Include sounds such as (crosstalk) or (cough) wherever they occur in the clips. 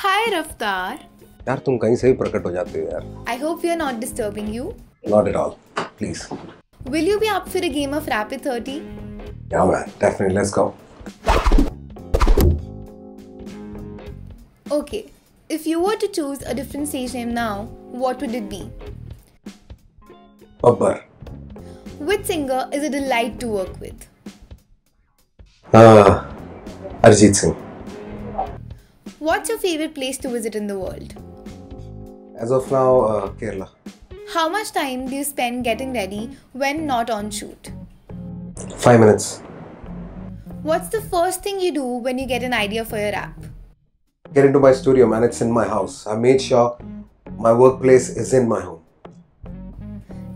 हाय रफ्तार यार तुम कहीं से भी प्रकट हो जाते हो यार। I hope we are not disturbing you not at all please will you be up for a game of rapid 30 yeah man definitely let's go okay if you were to choose a different chess name now what would it be Babbar Which singer is a delight to work with? Ah, uh, Arjit What's your favorite place to visit in the world? As of now, uh, Kerala. How much time do you spend getting ready when not on shoot? Five minutes. What's the first thing you do when you get an idea for your app? Get into my studio, man. It's in my house. I made sure my workplace is in my home.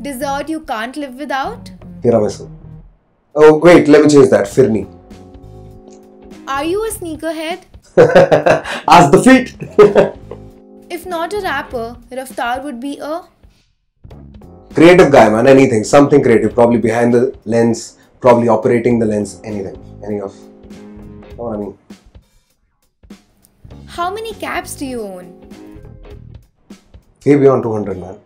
Dessert you can't live without? Tiramisu. Oh, wait, let me change that. Firni. Are you a sneakerhead? Ask the feet If not a rapper, Raftaar would be a. creative guy man anything something creative probably behind the lens probably operating the lens anything any of know what i mean How many caps do you own? way beyond 200 man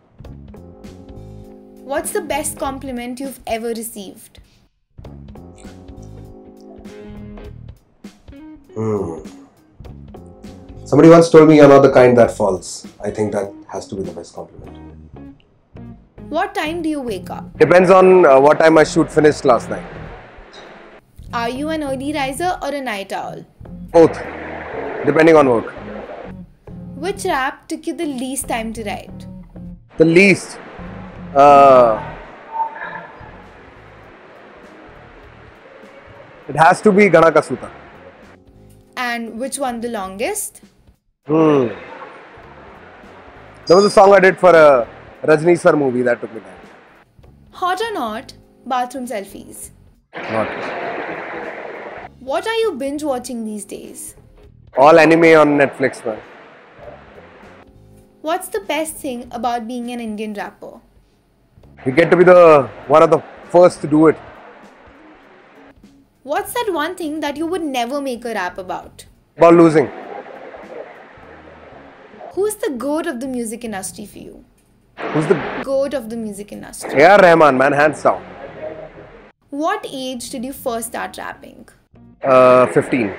What's the best compliment you've ever received? Hmm. Somebody once told me you're not the kind that falls i think that has to be the best compliment What time do you wake up? depends on uh, what time my shoot finished last night Are you an early riser or a night owl? both depending on work Which rap took you the least time to write? the least uh, it has to be Ghana Kasoota And which one the longest? Hmm. there was a song i did for a rajni sir movie that took me time Hot or not? Bathroom selfies. not What are you binge watching these days? all anime on netflix man What's the best thing about being an Indian rapper? you get to be the one of the first to do it What's that one thing that you would never make a rap about? about losing Who's the goat of the music industry for you? who's the Goat of the music industry. AR Rahman man hands down What age did you first start rapping? uh, 15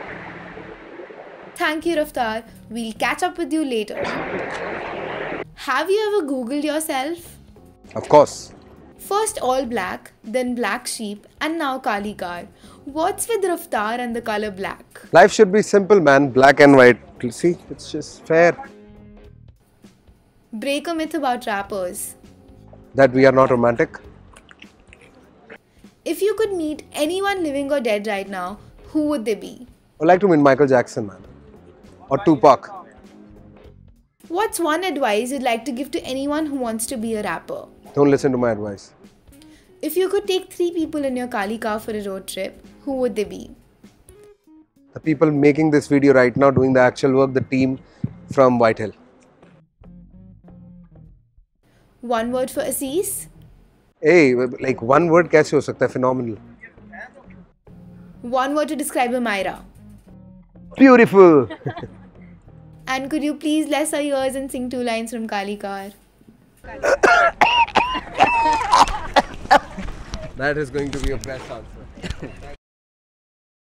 Thank you, Raftaar. We'll catch up with you later. Have you ever Googled yourself? of course First all black, then black sheep, and now Kaali Car. What's with Raftaar and the color black? life should be simple man black and white see it's just fair Break a myth about rappers. that we are not romantic If you could meet anyone living or dead right now, who would they be? I'd like to meet Michael Jackson, man. Or Tupac. What's one advice you'd like to give to anyone who wants to be a rapper? Don't listen to my advice. If you could take three people in your Kaali car for a road trip, who would they be? The people making this video right now, doing the actual work, the team from Whitehill. One word for Aziz? Hey, like one word कैसे हो सकता phenomenal? One word to describe Amyra. Beautiful. (laughs) and could you please bless our ears and sing two lines from Kaali Car? that is going to be a best answer.